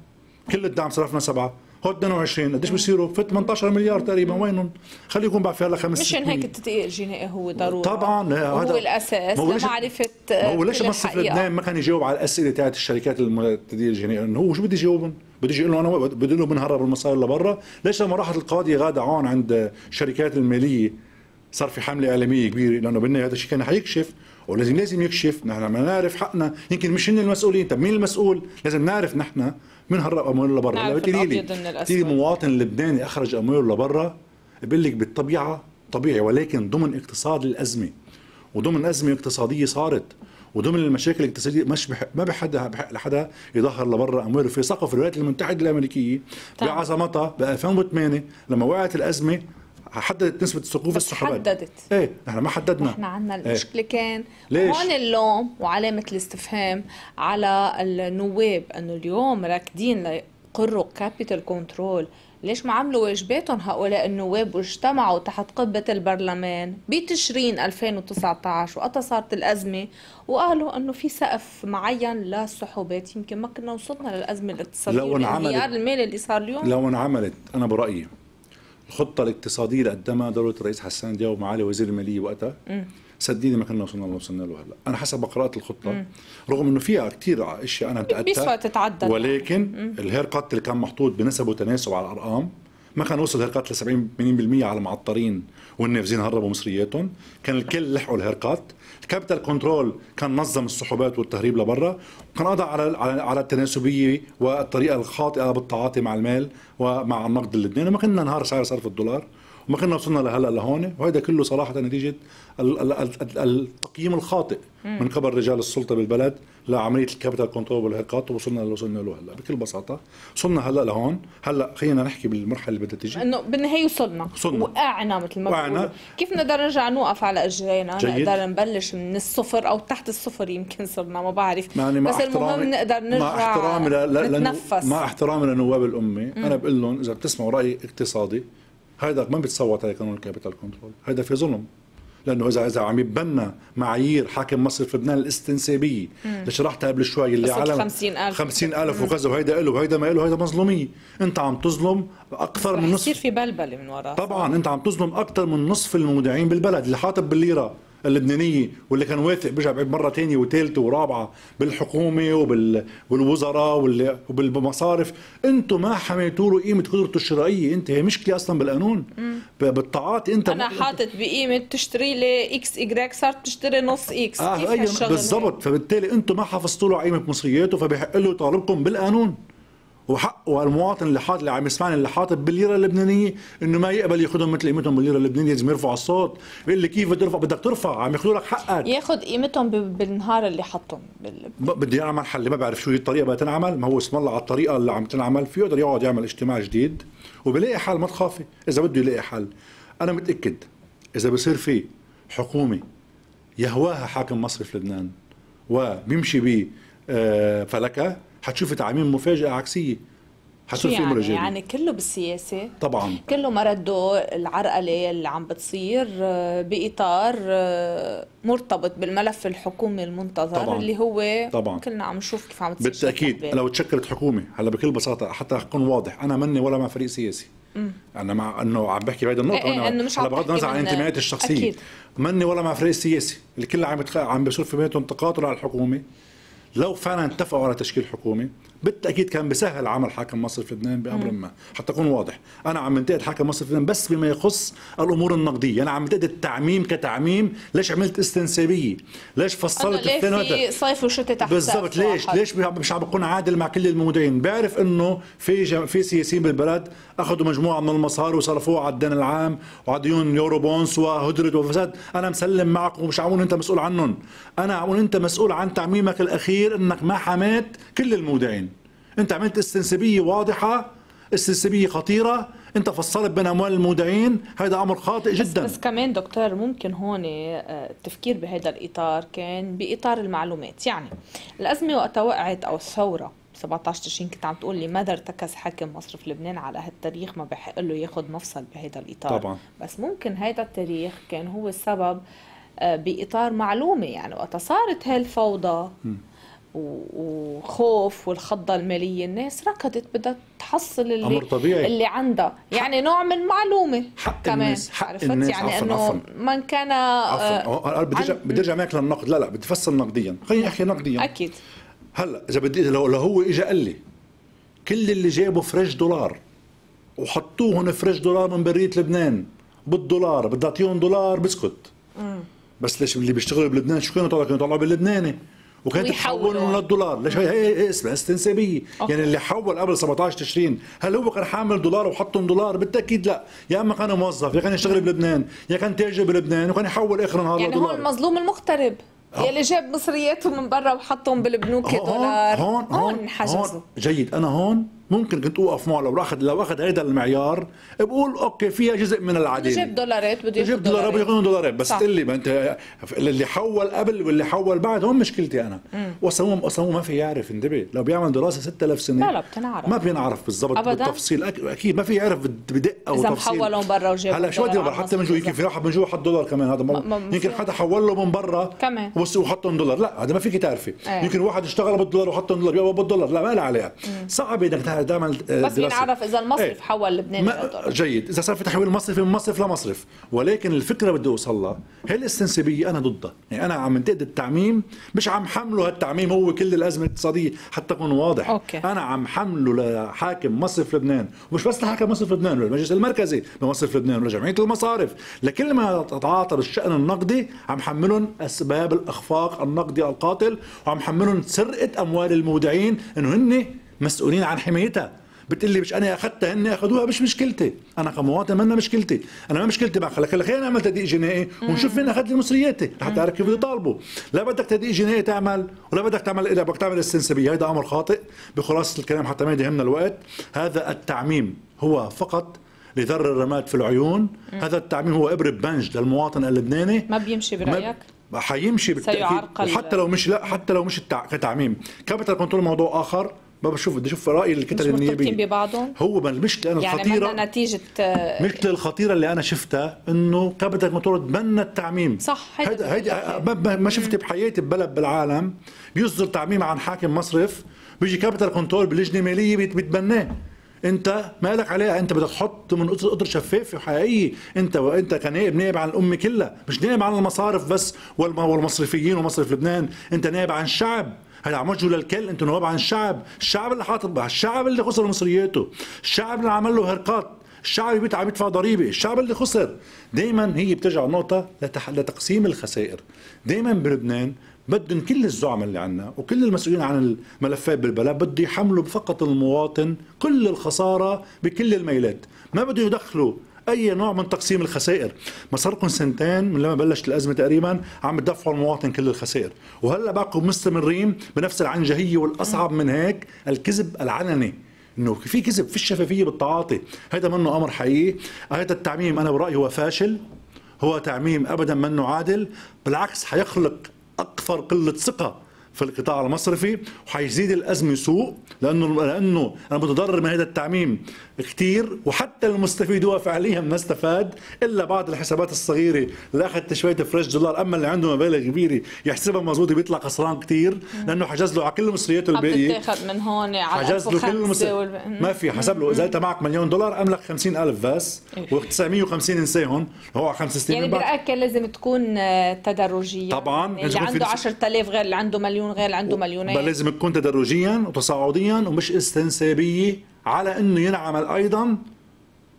كل الدعم صرفنا سبعة. هو 22 قديش بصيروا؟ في 18 مليار تقريبا وينهم؟ خليه يكون بعد في هلا خمس مشان هيك التدقيق الجنائي هو ضروري طبعا هذا هو الاساس لمعرفة هو ليش مصرف لبنان ما كان يجاوب على الأسئلة تاعت الشركات التدقيق الجنائي؟ إنه هو شو بده يجاوبهم؟ بده يقول له أنا بدي له بنهرب المصاري لبرا، ليش لما راحت القاضية غادة عون عند الشركات المالية صار في حملة إعلامية كبيرة لأنه بالنهاية هذا الشيء كان حيكشف ولازم لازم يكشف. نحن ما نعرف حقنا. يمكن مش هن المسؤولين. طب مين المسؤول؟ لازم نعرف نحن من هرب امواله لبرا هلا بتقولي لي بتقولي مواطن لبناني أخرج امواله لبرا بقول لك بالطبيعة طبيعي ولكن ضمن اقتصاد الأزمة وضمن أزمة اقتصادية صارت وضمن المشاكل الاقتصادية مش بحق ما بحد بحق لحدا يظهر لبرا امواله في سقف الولايات المتحدة الأمريكية بعظمتها ب 2008 لما وقعت الأزمة حددت نسبة السقوف السحابات حددت إيه نحن ما حددنا نحن عندنا إيه. المشكلة إيه؟ كان ليش؟ هون اللوم وعلامة الاستفهام على النواب إنه اليوم راكضين ليقروا capital control ليش ما عملوا واجباتهم هؤلاء النواب واجتمعوا تحت قبة البرلمان بتشرين 2019 وقتها صارت الأزمة وقالوا أنه في سقف معين للسحوبات يمكن ما كنا وصلنا للأزمة الاقتصادية لو انعملت المالي اللي صار اليوم لو انعملت أنا برأيي الخطة الاقتصادية اللي قدمها دولة الرئيس حسان دياب ومعالي وزير المالية وقتها. صدقيني ما كنا وصلنا اللي وصلنا له هلا. أنا حسب قراءه الخطة مم. رغم إنه فيها كثير أشياء أنا بدها تتعدل ولكن الهير اللي كان محطوط بنسب وتناسب على الأرقام. ما كان وصل haircut ل 70 80% على المعطرين. والنافذين هربوا مصرياتهم. كان الكل لحقوا ال haircut ال capital control كان نظم السحوبات والتهريب لبرا. وكان قضى على على التناسبية والطريقة الخاطئة بالتعاطي مع المال ومع النقد اللبناني. وما كنا نهار سعر صرف الدولار. وما كنا وصلنا لهلا لهون. وهذا كله صراحة نتيجة التقييم الخاطئ من قبل رجال السلطة بالبلد لعملية ال capital control وال haircut وصلنا اللي وصلنا له هلا. بكل بساطة وصلنا هلا لهون. هلا خلينا نحكي بالمرحلة اللي بدها تيجي إنه بالنهاية وصلنا. وصلنا. وقعنا مثل ما وقعنا. كيف نقدر نرجع نوقف على إجرينا؟ نقدر نبلش من الصفر أو تحت الصفر يمكن صرنا ما بعرف. يعني بس المهم نقدر نرجع مع احترامي نتنفس. مع احترامي لنواب الأمة. أنا بقول لهم إذا بتسمعوا رأي اقتصادي هذا ما بتصوت على قانون ال capital control. هذا في ظلم. لأنه اذا إذا عم يتبنى معايير حاكم مصرف لبنان الاستنسابية. اللي شرحتها قبل شوي اللي على 50000 50000 وكذا وهيدا له وهيدا ما له هيدا مظلومية. أنت عم تظلم أكثر من نصف يصير في بلبله من وراء طبعا أنت عم تظلم أكثر من نصف المودعين بالبلد اللي حاطط بالليرة. اللبنانيه واللي كان واثق بيرجع بعيد مرة ثانية وثالثه ورابعة بالحكومة وبال والوزراء وبالمصارف. أنتم ما حميتوا له قيمه قدرته الشرائيه انت هي مشكلة أصلا بالقانون. بالتعاطي انت أنا حاطط بقيمة تشتري لي X Y صارت تشتري نص X. آه كيف بالضبط. فبالتالي أنتم ما حافظتوا له قيمة مصرياته فبحق له يطالبكم بالقانون. وحقه المواطن اللي حاط اللي عم يسمعني اللي حاطط بالليرة اللبنانية إنه ما يقبل ياخذهم مثل قيمتهم بالليرة اللبنانية لازم يرفع الصوت. بيقول لي كيف ترفع؟ بدك ترفع. عم ياخذوا لك حقك. ياخذ قيمتهم بالنهار اللي حطهم. بال... بدي أعمل حل. ما بعرف شو هي الطريقة بدها تنعمل. ما هو اسم الله على الطريقة اللي عم تنعمل. فيه يقدر يقعد يعمل اجتماع جديد وبلاقي حل. ما تخافي. إذا بده يلاقي حل. أنا متأكد إذا بصير في حكومة يهواها حاكم مصر في لبنان وبيمشي ب آه، فلكة حتشوفي تعميم مفاجاه عكسية. حصل في يعني, يعني كله بالسياسة. طبعا. كله مرده العرقلة اللي عم بتصير آه، بإطار آه، مرتبط بالملف الحكومي المنتظر طبعا. اللي هو طبعا. كلنا عم نشوف كيف عم تصير بالتأكيد لو تشكلت حكومة هلا بكل بساطة حتى أكون واضح أنا مني ولا مع فريق سياسي. أنا مع إنه عم بحكي بهيدي النقطة إيه إنه مش على بغض النظر عن انتماءاتي الشخصية. أكيد. مني ولا مع فريق سياسي اللي كله عم. عم بيصير في بيناتهم تقاطر على الحكومة. لو فعلا اتفقوا على تشكيل حكومه بالتأكيد كان بسهل عمل حاكم مصر في لبنان بأمر ما. حتى أكون واضح. أنا عم انتقد حاكم مصر في لبنان بس بما يخص الأمور النقدية. أنا عم انتقد التعميم كتعميم. ليش عملت استنسابية؟ ليش فصلت ليه في صيف وشتاء تحت بالضبط. ليش؟ واحد. ليش مش عم بكون عادل مع كل المودعين بعرف إنه في جم... في سياسيين بالبلد أخذوا مجموعة من المصاري وصرفوها على الدين العام وعلى ديون Eurobonds وهدر وفساد. أنا مسلم معكم ومش عم قول أنت مسؤول عنهم. أنا عم قول أنت مسؤول عن تعميمك الأخير إنك ما حميت كل المودعين انت عملت استنسابية واضحة استنسابية خطيرة انت فصلت بين أموال المودعين هذا أمر خاطئ جدا. بس, بس كمان دكتور ممكن هون آه، التفكير بهذا الإطار كان بإطار المعلومات. يعني الأزمة وقتها وقعت أو الثورة 17 تشرين كنت عم تقول لي ماذا ارتكز حاكم مصر في لبنان على هالتاريخ؟ ما بحق له ياخذ مفصل بهذا الإطار. طبعا. بس ممكن هذا التاريخ كان هو السبب آه، بإطار معلومة. يعني وقت صارت هالفوضى. وخوف والخضة المالية. الناس ركضت بدها تحصل اللي أمر طبيعي. اللي عندها. يعني نوع من معلومة حق كمان الناس حق عرفت؟ الناس. يعني إنه من كان عفوا. بدي ارجع بدي أرجع معك للنقد. لا لا بدي افصل نقديا. خليني أحكي نقديا. أكيد. هلأ إذا بدي لو, لو هو اجى قال لي كل اللي جابوا fresh دولار وحطوه هون fresh دولار من برية لبنان بالدولار بدي أعطيهم دولار بسكت. بس ليش اللي بيشتغلوا بلبنان؟ شو كانوا يطلعوا؟ كانوا يطلعوا باللبناني. وكانت تحولهم للدولار ليش هي هي اسمها استنسابية. يعني اللي حول قبل 17 تشرين هل هو كان حامل دولار وحطهم دولار؟ بالتأكيد لا. يا أما كان موظف يا كان يشتغل بلبنان يا كان تاجر بلبنان وكان يحول آخر النهار يعني يعني هو المظلوم المغترب. يلي جاب مصرياته من برا وحطهم بالبنوك دولار هون هون هون, هون. جيد. أنا هون ممكن كنت أوقف معه لو اخذ لو أخذ هيدا المعيار بقول أوكي فيها جزء من العديد. بده دولارات بده يجيب دولارات بده يكونوا دولارات. بس تقول لي ما أنت اللي حول قبل واللي حول بعد هون مشكلتي أنا. وسموه وسموه ما في يعرف انتبه. لو بيعمل دراسة 6000 سنة لا لا بتنعرف. ما بينعرف بالضبط بالتفصيل. أكيد ما في يعرف بدقة وتفصيل. اذا محولهم برا وجابوا هلا شو بدي حتى من جوا يمكن في واحد من جوا حط دولار كمان. هذا يمكن حدا حول له من برا كمان. وحطهم دولار. لا هذا ما فيك تعرفي. يمكن واحد اشتغل بالدولار وحطهم دولار بالدولار. لا ما له عليها. صعب إنك تعمل بس نعرف إذا المصرف إيه. حول لبنان جيد. إذا صار في تحويل مصرفي من مصرف لمصرف ولكن الفكرة بدي أوصل لها هي الاستنسابيه أنا ضدها؟ يعني أنا عم انتقد التعميم مش عم حمله هالتعميم هو كل الأزمة الاقتصادية حتى اكون واضح. أوكي. أنا عم حمله لحاكم مصرف لبنان ومش بس لحاكم مصرف لبنان والمجلس المركزي بمصرف لبنان ولجمعية المصارف. لكل ما تتعاطى بالشان النقدي عم حملهم أسباب الإخفاق النقدي القاتل وعم حملهم سرقة أموال المودعين إنه هن مسؤولين عن حمايتها. بتقول لي مش أنا أخذتها هن اخذوها مش مشكلتي. أنا كمواطن منا مشكلتي. أنا ما مشكلتي مع خلك خلينا نعمل تدقيق جنائي ونشوف مين أخذ لي مصرياتي لحتى اعرف كيف بدي طالبه. لا بدك تدقيق جنائي تعمل ولا بدك تعمل اذا بدك تعمل استنسابية. هذا أمر خاطئ. بخلاصة الكلام حتى ما يهمنا الوقت. هذا التعميم هو فقط لذر الرماد في العيون. مم. هذا التعميم هو إبرة بنج للمواطن اللبناني. ما بيمشي برأيك؟ حيمشي بالتأكيد. وحتى لو مش لا حتى لو مش كتعميم. capital control موضوع آخر. ما بشوف بدي أشوف رأي الكتل النيابية. ببعضهم؟ هو المشكلة أنا يعني الخطيره يعني نتيجة المشكلة الخطيرة اللي أنا شفتها إنه capital control تبنى التعميم. صح هيدا ما, ما شفت بحياتي ببلد بالعالم بيصدر تعميم عن حاكم مصرف بيجي capital control باللجنه الماليه بتبناه. أنت مالك عليها أنت بدك تحط من قطر شفافه وحقيقيه أنت وانت كنائب نائب عن الأمة كلها. مش نائب عن المصارف بس والمصرفيين ومصرف لبنان. أنت نائب عن الشعب. هذا عم وجهه للكل أنتم نواب عن الشعب الشعب اللي حاطط الشعب اللي خسر مصرياته الشعب اللي عمل له haircut الشعب اللي عم يدفع ضريبة الشعب اللي خسر. دائما هي بترجع نقطة لتقسيم الخسائر. دائما بلبنان بدهم كل الزعماء اللي عنا وكل المسؤولين عن الملفات بالبلد بده يحملوا فقط المواطن كل الخسارة بكل الميلات. ما بده يدخلوا أي نوع من تقسيم الخسائر. ما صار لكم سنتين من لما بلشت الأزمة تقريبا عم تدفعوا المواطن كل الخسائر. وهلأ باقوا مستمرين بنفس العنجهية والأصعب من هيك الكذب العلني. إنه في كذب في الشفافية بالتعاطي. هذا منه أمر حقيقي. هذا التعميم أنا برأيي هو فاشل. هو تعميم ابدا منه عادل. بالعكس حيخلق أكثر قلة ثقة في القطاع المصرفي وحيزيد الازمه سوء لأنه لأنه أنا متضرر من هذا التعميم كثير وحتى المستفيد هو فعليا ما استفاد إلا بعض الحسابات الصغيرة. اللي اخذت شوية فريش دولار أما اللي عنده مبالغ كبيرة يحسبها مزبوطه بيطلع خسران كثير لأنه حجز له على كل مصرياته الباقية. بتاخذ من هون على حجز له كل مصري والب... ما في حسب له. إذا أنت معك مليون دولار أملك 50000 بس و950 انساهم هو على خمس سنين يعني برأيك لازم تكون تدرجيه طبعا اللي عنده 10000 غير اللي عنده مليون غير اللي عنده مليونين لازم تكون تدرجيا وتصاعديا ومش استنسابية على إنه ينعمل أيضا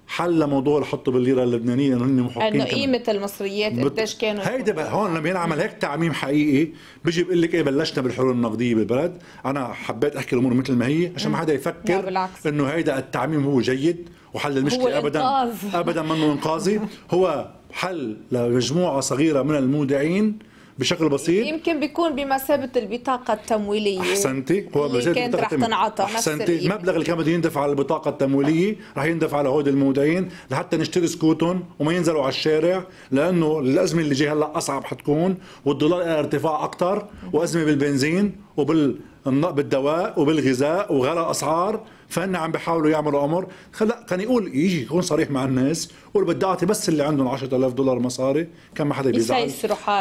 حل لموضوع الحط بالليرة اللبنانية إنه هن محقين إنه قيمة المصريات. قديش كانوا هيدا بقى هون لما ينعمل هيك تعميم حقيقي بيجي بيقول لك إيه بلشنا بالحلول النقدية بالبلد. أنا حبيت أحكي الأمور مثل ما هي عشان ما حدا يفكر إنه هيدا التعميم هو جيد وحل المشكلة ابدا. ابدا منه إنقاذي. هو حل لمجموعة صغيرة من المودعين. بشكل بسيط. يمكن بيكون بمثابة البطاقة التمويلية. أحسنتي. هو اللي كانت رح تنعطى. أحسنتي. المبلغ اللي كان بده يندفع على البطاقة التمويلية رح يندفع لهود المودعين لحتى نشتري سكوتهم وما ينزلوا على الشارع لأنه الأزمة اللي جاي هلأ أصعب حتكون والدولار ارتفاع أكثر وأزمة بالبنزين وبال بالدواء وبالغذاء وغلاء أسعار. فهن عم بيحاولوا يعملوا أمر. لا كان يقول يجي يكون صريح مع الناس يقول بدي أعطي بس اللي عندهم 10000 دولار مصاري. كان ما حدا بيزعل.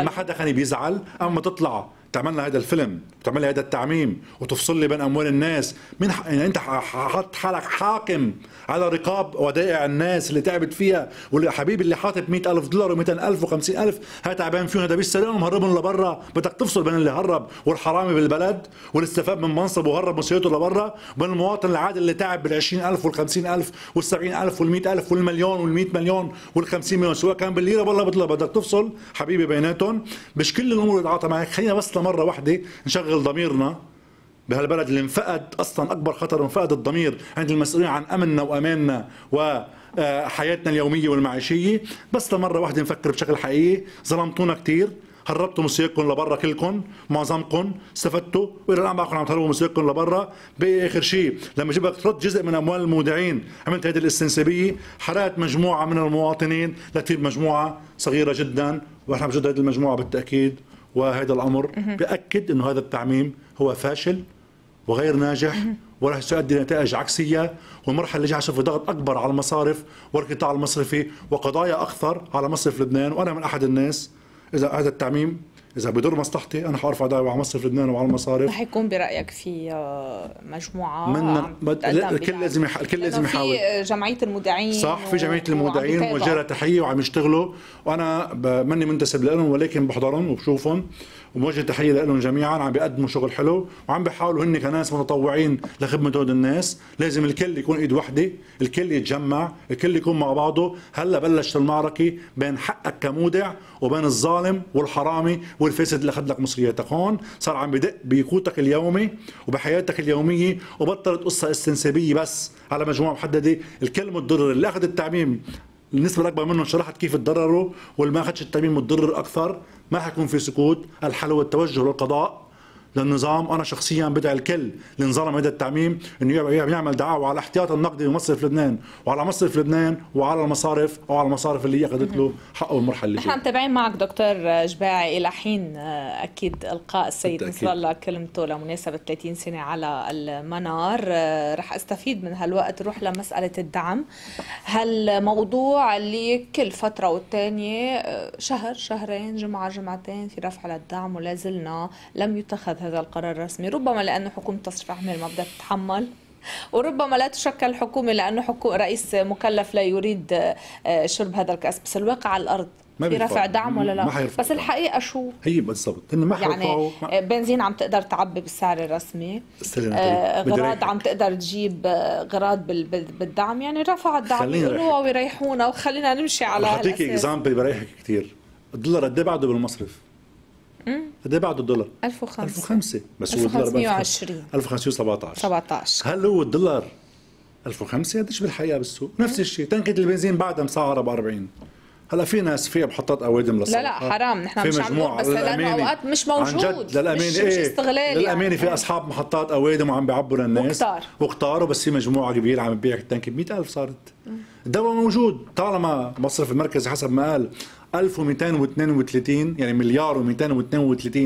ما حدا كان بيزعل أما تطلع تعمل هذا الفيلم وتعمل لي هذا التعميم وتفصل لي بين أموال الناس. مين ح... يعني أنت حاط حالك حاكم على رقاب ودائع الناس اللي تعبت فيها واللي حبيبي اللي حاطط مئة ألف دولار و ألف و ألف هاي تعبان فيهم هذا بيشتريهم مهربهم لبرا. بدك تفصل بين اللي هرب والحرامي بالبلد واللي استفاد من منصبه وهرب مسيرته لبرا وبين المواطن العادي اللي تعب بال ألف وال ألف وال ألف وال ألف والمليون وال مليون وال مليون سواء كان بالليرة ولا بالدولار بدك تفصل حبيبي بيناتهم. مش كل الأمور يتعاطى معك. خلينا بس لمره واحدة نشغل ضميرنا بهالبلد اللي انفقد أصلا أكبر خطر انفقد الضمير عند المسؤولين عن أمننا وأماننا وحياتنا اليومية والمعيشية. بس لمرة واحدة نفكر بشكل حقيقي ظلمتونا كثير هربتوا مسيركم لبرا كلكم معظمكم استفدتوا وإلى الآن معكم عم تهربوا مسيركم لبرا. بآخر شيء لما جبت ترد جزء من أموال المودعين عملت هذه الاستنسابية حرقت مجموعة من المواطنين لتفيد مجموعة صغيرة جدا. ونحن بجد هذه المجموعة بالتأكيد وهذا الأمر. بأكد إنه هذا التعميم هو فاشل وغير ناجح وراح سيؤدي نتائج عكسية والمرحله اللي جاية في ضغط أكبر على المصارف والقطاع المصرفي وقضايا اخطر على مصرف لبنان وأنا من أحد الناس. إذا هذا التعميم إذا بضر مصلحتي أنا حأرفع دعوة على مصرف لبنان وعلى المصارف. رح يكون برأيك في آه، مجموعة من الكل لازم الكل لازم يحاول في جمعية المودعين صح في جمعية المودعين وجرى تحيه وعم يشتغلوا. وأنا ماني منتسب لهم ولكن بحضرهم وبشوفهم. وموجه تحية لهم جميعا عم بيقدموا شغل حلو وعم بيحاولوا هن كناس متطوعين لخدمة هود الناس. لازم الكل يكون إيد وحدة الكل يتجمع الكل يكون مع بعضه. هلأ بلشت المعركة بين حقك كمودع وبين الظالم والحرامي والفاسد اللي أخذ لك مصرياتك. هون صار عم بدق بيقوتك اليومي وبحياتك اليومية وبطلت قصة استنسابية بس على مجموعة محددة. الكل متضرر اللي أخذ التعميم النسبة الأكبر منهم شرحت كيف تضرروا واللي ما أخذش التأمين متضرر أكثر ما حيكون في سكوت الحل هو التوجه للقضاء. للنظام. أنا شخصيا بدعي الكل اللي انظلم هذا التعميم إنه يعمل دعاوى على الاحتياط النقدي بمصرف لبنان وعلى مصرف لبنان وعلى المصارف أو على المصارف اللي أخذت له حقه المرحلة اللي نحن متابعين معك دكتور جباعي إلى حين آه، أكيد إلقاء السيد نصر الله كلمته لمناسبة 30 سنة على المنار. آه، رح أستفيد من هالوقت. روح لمسألة الدعم. هالموضوع اللي كل فترة والثانيه آه، شهر شهرين جمعة جمعتين في رفع للدعم ولا زلنا لم يتخذ هذا القرار الرسمي. ربما لأنه حكومة تصريف أحمال ما بدها تتحمل وربما لا تشكل الحكومة لأنه حكو رئيس مكلف لا يريد آه، شرب هذا الكأس. بس الواقع على الأرض ما في رفع دعم ولا لا؟ ما بس الحقيقة شو؟ هي بالضبط. ما يعني آه، بنزين عم تقدر تعبي بالسعر الرسمي. آه غراض عم تقدر تجيب غراض بالدعم. يعني رفع الدعم يقولوها ويريحونا وخلينا نمشي على هالأساس. اعطيك اكزامبل بريحك كثير الدولار قد إيه بعده بالمصرف؟ قد إيه بعده الدولار؟ 1005 1005 بس هو الدولار 1520 1517 17 هل هو الدولار 1005 قديش بالحقيقة بالسوق؟ نفس الشيء. تنكة البنزين بعدها مسعره ب 40 هلا في ناس فيها محطات أوادم للصالح لا لا حرام. نحن مش عم بس لأنه أوقات مش موجود عن جد للامانه مش, إيه؟ مش استغلال للامانه يعني. في أصحاب محطات أوادم وعم بيعبوا للناس وكتار وكتار وبس في مجموعة كبيرة عم تبيع التنكه ب 100000 صارت. الدواء موجود. طالما مصرف المركزي حسب ما قال. 1232 يعني مليار و232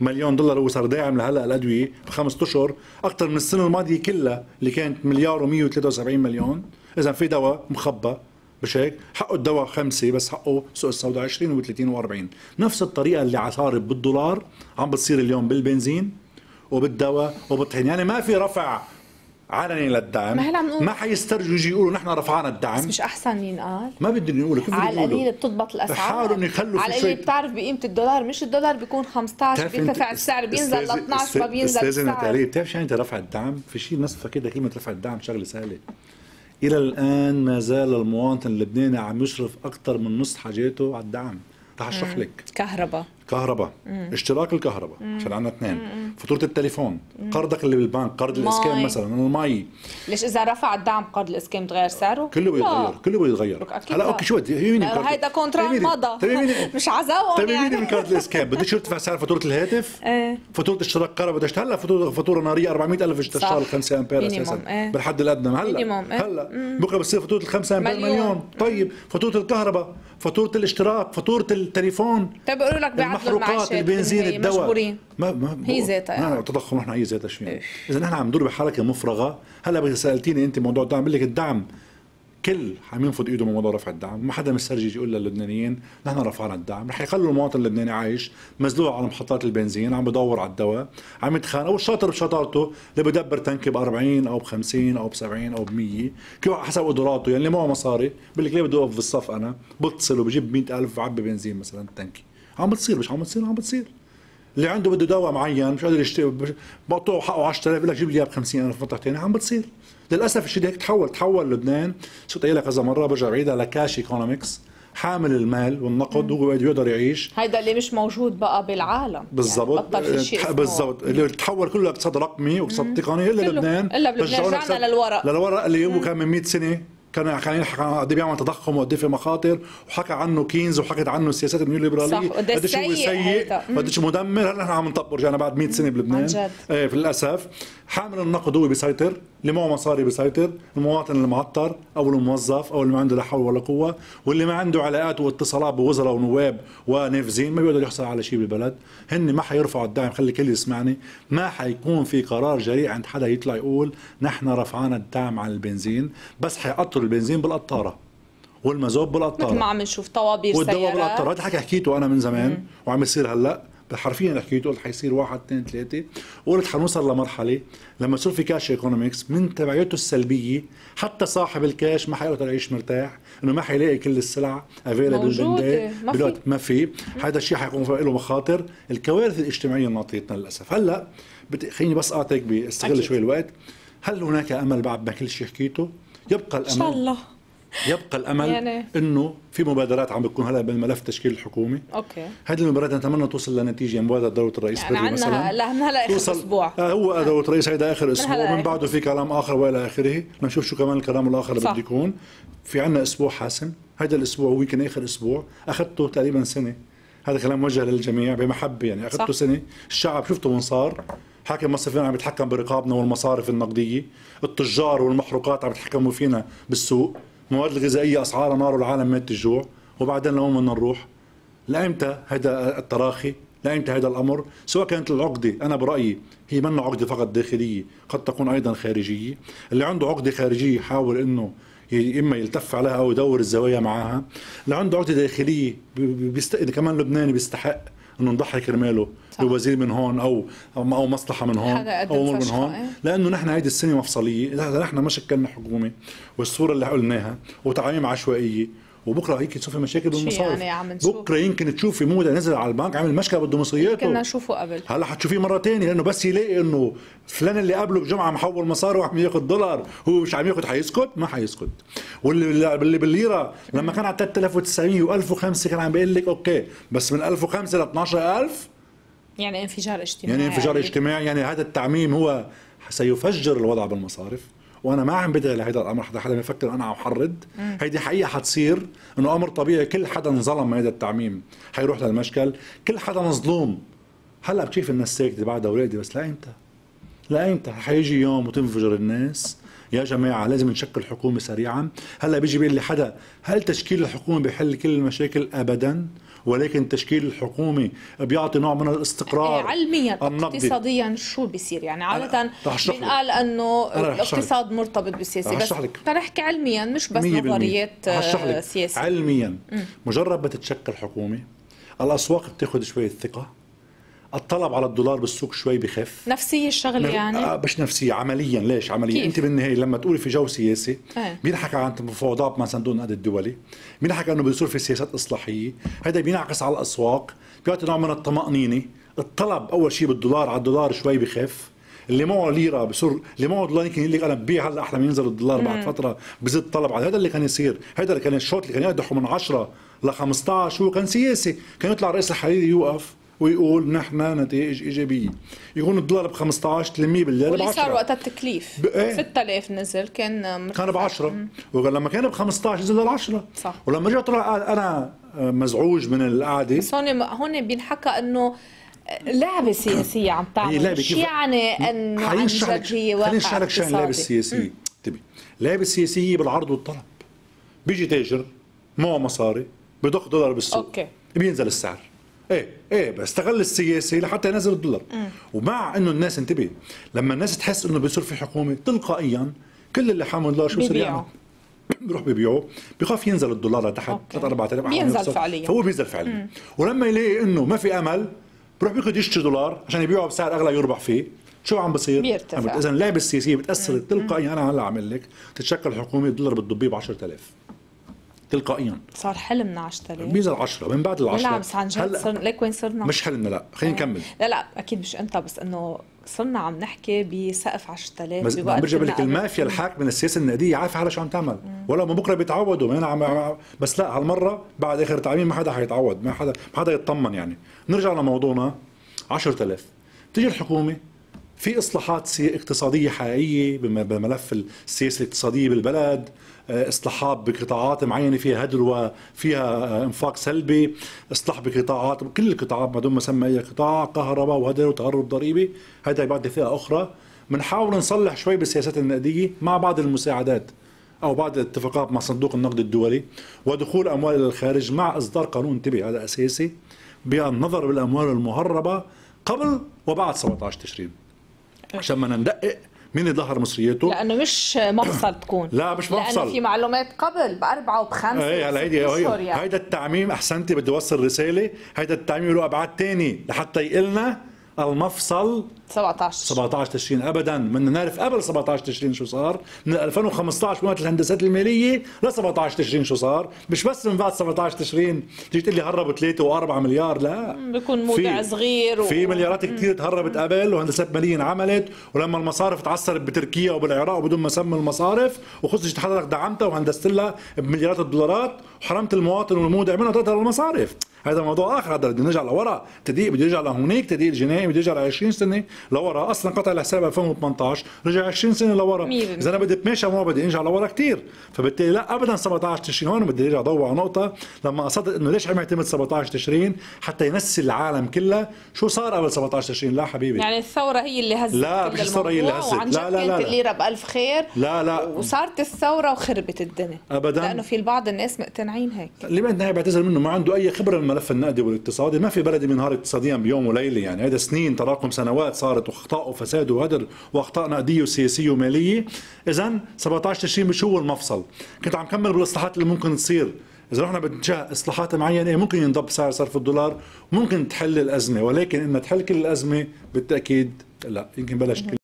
مليون دولار هو صار داعم لهلا الأدوية بخمس أشهر. أكثر من السنة الماضية كلها اللي كانت مليار و173 مليون. إذا في دواء مخبى مش هيك؟ حقه الدواء خمسة بس حقه سوق السوداء 20 و30 و40 نفس الطريقة اللي صارت بالدولار عم بتصير اليوم بالبنزين وبالدواء وبالطحين. يعني ما في رفع علني للدعم. ما, ما حيسترجوا يجي يقولوا نحن رفعنا الدعم. بس مش أحسن ينقال. ما بدهم يقولوا كيف على القليل بتضبط الأسعار. بحاولوا يخلوا على القليل بتعرف بقيمة الدولار. مش الدولار بيكون 15 بيرتفع السعر بينزل ل 12 ما بينزل السعر. بتعرف شو أنت رفع الدعم؟ في شيء الناس كده كلمه رفع الدعم شغلة سهلة. إلى الآن ما زال المواطن اللبناني عم يصرف أكثر من نص حاجاته على الدعم. رح أشرح لك. كهرباء. كهرباء. اشتراك الكهرباء. عشان عندنا اثنين. فاتورة التليفون. قرضك اللي بالبنك. قرض الاسكان مثلا. المي ليش إذا رفع الدعم قرض الاسكان بتغير سعره؟ كله بيتغير. كله بيتغير. هلا أوكي شو بدي؟ هيدا contrat مضى. مش عزاهم طيب يعني. من قرض الاسكان بدك يرتفع سعر فاتورة الهاتف؟ إيه. فاتورة اشتراك كهرباء بدك هلا فاتوره فاتورة نارية 400000 تشتغل 5 آمبير أساسا. إيه. بالحد الأدنى. هلا. إيه. هلا. بكرة بصير فاتورة ال 5 آمبير مليون. مليون. طيب. فاتورة الكهرباء. فاتورة الاشتراك. فاتورة التليفون. طيب بيقولوا لك المعاشات البنزين الدواء. مجبورين ما ما هي ذاتها يعني. التضخم نحن هي ذاتها شو اذا نحن عم ندور بحركة مفرغة. هلا سألتيني أنت موضوع الدعم. بقول لك الدعم كل عم ينفض إيده من موضوع رفع الدعم. ما حدا مسترجي يقول للبنانيين نحن رفعنا الدعم. رح يخلوا المواطن اللبناني عايش مزلوع على محطات البنزين عم بدور على الدواء عم يتخانق. والشاطر بشطارته اللي بدبر تنكي ب 40 أو ب 50 أو ب 70 أو ب 100 كل حسب قدراته. يعني اللي معه مصاري. بقول لك ليه بدي أوقف بالصف أنا؟ بتصل وبجيب 100000 بعبي بنزين مثلا تنكي. عم بتصير مش عم بتصير عم بتصير. اللي عنده بده دواء معين مش قادر يشتري بقطعه حقه 10000 بقول لك جيب لي إياه ب 50000 مطرح ثاني عم بتصير. للأسف الشيء هيك تحول تحول لبنان. شو قايلها كذا مرة برجع بعيدها ال cash economics حامل المال والنقد وهو بيقدر يعيش. هيدا اللي مش موجود بقى بالعالم. بالضبط. يعني بالضبط. اللي تحول كله اقتصاد رقمي واقتصاد تقني إلا لبنان. إلا بلبنان. رجعنا للورق. للورق اللي هو كان من 100 سنة. كان كان يحكي عن قد بيعمل تضخم وقد إيه في مخاطر وحكى عنه كينز وحكت عنه السياسات النيوليبرالية. قديش هو سيء وقديش مدمر. هلا نحن عم نطبق رجعنا بعد 100 سنة بلبنان. عن. إيه للاسف حامل النقد هو بيسيطر اللي معه مصاري بيسيطر المواطن المعطر أو الموظف أو اللي ما عنده لا حول ولا قوة واللي ما عنده علاقات واتصالات بوزراء ونواب ونافذين ما بيقدر يحصل على شيء بالبلد. هن ما حيرفعوا الدعم. خلي الكل يسمعني. ما حيكون في قرار جريء عند حدا يطلع يقول نحن رفعنا الدعم على البنزين بس حيقطروا البنزين بالقطارة والمازوت بالقطارة مثل ما عم نشوف طوابير والدواء بالقطارة. هذا الحكي حكيته أنا من زمان وعم يصير هلأ. حرفيا حكيته قلت حيصير واحد اثنين ثلاثة. وقلت حنوصل لمرحلة لما يصير في cash economics من تبعيته السلبية حتى صاحب الكاش ما حيقدر يعيش مرتاح إنه ما حيلاقي كل السلع available بالوقت ما في. هذا الشيء حيكون له مخاطر الكوارث الاجتماعية اللي ناطرتنا للأسف. هلأ خليني بس أعطيك استغل شوي الوقت. هل هناك أمل بعد ما كل شيء حكيته؟ يبقى الأمل ان شاء الله. يبقى الأمل يعني... إنه في مبادرات عم بتكون. هلا بالملف التشكيل الحكومي. أوكي. هذه المبادرات نتمنى توصل لنتيجة مبادرة دولة الرئيس يعني عندنا مثلا. لها هلا آخر أسبوع. آه هو دولة الرئيس هيدا آخر أسبوع. من, من بعده في كلام آخر وإلى آخره. نشوف شو كمان الكلام الآخر اللي بده يكون. في عندنا أسبوع حاسم. هذا الأسبوع هو يمكن آخر أسبوع. أخذته تقريبا سنة. هذا كلام موجه للجميع بمحبة يعني. أخذته سنة. الشعب شفته وين صار؟ حاكم المصرفين عم يتحكم برقابنا والمصارف النقدية التجار والمحروقات عم يتحكموا فينا بالسوق المواد الغذائية أسعارها نار والعالم مات الجوع وبعدين لوين بدنا نروح؟ لايمتى هذا التراخي؟ لايمتى هذا الأمر؟ سواء كانت العقدة أنا برأيي هي منا عقدة فقط داخلية، قد تكون أيضا خارجية، اللي عنده عقدة خارجية يحاول إنه إما يلتف عليها أو يدور الزوايا معها، اللي عنده عقدة داخلية بيست... كمان لبناني بيستحق إنه نضحي كرماله بوزير من هون أو أو مصلحة من هون أو أمور من هون إيه. لأنه نحن هيدي السنة مفصلية نحن ما شكلنا حكومة والصورة اللي قلناها وتعاميم عشوائية وبكرة هيك تشوفي مشاكل بالمصارف يعني عم بكرة يمكن تشوفي مودا نزل على البنك عامل مشكلة بده مصرياته كنا نشوفه قبل. هلأ حتشوفيه مرة ثانية لأنه بس يلاقي إنه فلان اللي قبله بجمعة محول مصاري وعم ياخذ دولار هو مش عم ياخذ حيسكت؟ ما حيسكت. واللي اللي بالليرة لما كان على 3900 و1005 كان عم بيقول لك أوكي بس من 1005 ل 12000 يعني انفجار اجتماعي. يعني انفجار يعني اجتماعي يعني هذا التعميم هو سيفجر الوضع بالمصارف. وأنا ما عم بدعي لهذا الأمر حدا حدا يفكر أنا عم حرض هيدي حقيقة حتصير إنه أمر طبيعي كل حدا انظلم هذا التعميم. حيروح للمشكل. كل حدا مظلوم. هلأ بتشوف الناس ساكته بعد أولادي؟ بس لأيمتى؟ لأيمتى؟ حيجي يوم وتنفجر الناس. يا جماعة لازم نشكل حكومه سريعا. هلأ بيجي بيقول لي حدا هل تشكيل الحكومة بيحل كل المشاكل؟ ابدا. ولكن تشكيل الحكومي بيعطي نوع من الاستقرار إيه، علميا النقدي. اقتصاديا شو بيصير يعني؟ عادة بنقال إنه الاقتصاد مرتبط بالسياسة بس نحكي علميا مش بس نظريات آه، سياسية. علميا. مجرد بتتشكل حكومه الأسواق بتاخذ شوية ثقة. الطلب على الدولار بالسوق شوي بخف. نفسية الشغلة يعني؟ آه مش نفسية عمليا. ليش؟ عمليا. كيف؟ أنت بالنهاية لما تقولي في جو سياسي آه. بينحكى عن مفاوضات مع صندوق النقد الدولي بينحكى إنه بيصير في سياسات إصلاحية. هذا بينعكس على الأسواق. بيعطي نوع من الطمأنينة. الطلب أول شيء بالدولار على الدولار شوي بخف. اللي معه ليرة بصير اللي معه دولار يمكن يقول لك أنا ببيع هلأ أحلى من ينزل الدولار بعد فترة بزيد الطلب على هذا اللي كان يصير. هذا اللي كان الشوط اللي كان يقدحه من 10 ل 15 هو كان سياسي. كان يطلع الرئيس الحريري يوقف. ويقول نحن نتائج إيجابية. يكون الدولار ب 15 تلمية بالليل ب 10 واللي صار وقت التكليف. ب... إيه؟ 6000 نزل كان كان ب 10 ولما كان ب 15 نزل ل 10 صح. ولما جاء طلع أنا مزعوج من القعدة. بس هون هون بينحكى إنه لعبة سياسية عم تعمل. مش يعني إنه عن جد هي واقع خليني اشرح لك شان اللعبة السياسية انتبه اللعبة السياسية بالعرض والطلب. بيجي تاجر معه مصاري بضخ دولار بالسوق. أوكي. بينزل السعر. إيه إيه بستغل السياسة لحتى ينزل الدولار. م. ومع إنه الناس انتبه لما الناس تحس إنه بيصير في حكومة تلقائيا كل اللي حامل دولار شو بصير يعمل؟ بيروح ببيعه بخاف ينزل الدولار لتحت 3 4000 بينزل فعليا. فهو بينزل فعليا. ولما يلاقي إنه ما في أمل بروح بياخذ يشتري دولار عشان يبيعه بسعر أغلى يربح فيه. شو عم بصير؟ بيرتفع. اذا اللعبة السياسية بتأثر تلقائيا أنا هلا عامل لك. تتشكل حكومة الدولار بتضبيه ب 10000 تلقائيا. صار حلمنا 10000 بينزل 10 من بعد ال 10 لا بس عن جد صرنا ليك وين صرنا؟ مش حلمنا لا خلينا نكمل. لا لا أكيد مش أنت بس إنه صرنا عم نحكي بسقف 10000 بس برجع لك المافيا الحاكمه من السياسة النقدية عارفه على شو عم تعمل ولا من بكرة بيتعودوا ما عم بس لا هالمرة بعد آخر تعميم ما حدا حيتعود ما حدا ما حدا يطمن يعني. نرجع لموضوعنا. 10000 تيجي الحكومة في إصلاحات اقتصادية حقيقية بملف السياسة الاقتصادية بالبلد اصلاحات بقطاعات معينة فيها هدر وفيها آه، انفاق سلبي. اصلاح بقطاعات كل القطاعات ما دون مسمى اي قطاع كهرباء وهدر وتهرب ضريبي هذا بعد فئه أخرى. بنحاول نصلح شوي بالسياسات النقدية مع بعض المساعدات أو بعض الاتفاقات مع صندوق النقد الدولي ودخول أموال إلى الخارج مع إصدار قانون انتبه هذا أساسي بالنظر بالأموال المهربة قبل وبعد 17 تشرين. عشان ما ندقق مين اللي ظهر مصريته لأنه مش مفصل تكون. لا مش مفصل. لأنه في معلومات قبل بأربعة وبخمسة إيه هلا هيدي هيدا التعميم أحسنتي بدي أوصل رسالة. هيدا التعميم له أبعاد ثاني لحتى يقلنا المفصل 17 17 تشرين. ابدا بدنا نعرف قبل 17 تشرين شو صار من 2015 وقت الهندسات المالية ل 17 تشرين شو صار. مش بس من بعد 17 تشرين. تيجي تقول لي هربوا 3 و4 مليار. لا. بيكون مودع صغير و... في مليارات كثير تهربت قبل وهندسات مالية انعملت ولما المصارف تعثرت بتركيا وبالعراق وبدون ما سمي المصارف وخصوصا حضرتك دعمتها وهندست لها بمليارات الدولارات وحرمت المواطن والمودع منها تقدر المصارف هذا موضوع آخر. هذا بدنا نرجع لورا. تدقيق بده يرجع لهونيك. تدقيق جنائي بده يرجع ل 20 سنة لورا. أصلا قطع الحساب 2018 رجع 20 سنة لورا. إذا أنا بدي اتماشى ما بدي أرجع لورا كثير فبالتالي لا ابدا 17 تشرين هون بدي أرجع ضوء على نقطة. لما أصدق إنه ليش عم يعتمد 17 تشرين؟ حتى ينسي العالم كلها شو صار قبل 17 تشرين؟ لا حبيبي. يعني الثورة هي اللي هزت لا مش الثورة هي اللي هزت. لا لا لا كانت الليره بالف خير. لا لا. وصارت الثورة وخربت الدنيا. ابدا. لأنه في البعض الناس مقتنعين هيك. اللي بالنهايه بعتذر منه؟ ما عنده أي خبرة بالملف النقدي والاقتصادي. ما في بلد بينهار اقتصاديا بيوم وليلة يعني. هذا سنين تراكم سنوات صارت وأخطاء وفساد وهدر وأخطاء نقدية وسياسية ومالية. اذا 17 تشرين مش هو المفصل؟ كنت عم كمل بالاصلاحات اللي ممكن تصير. إذا رحنا باتجاه إصلاحات معينة ممكن ينضب سعر صرف الدولار ممكن تحل الأزمة ولكن انها تحل كل الأزمة بالتأكيد لا. يمكن كل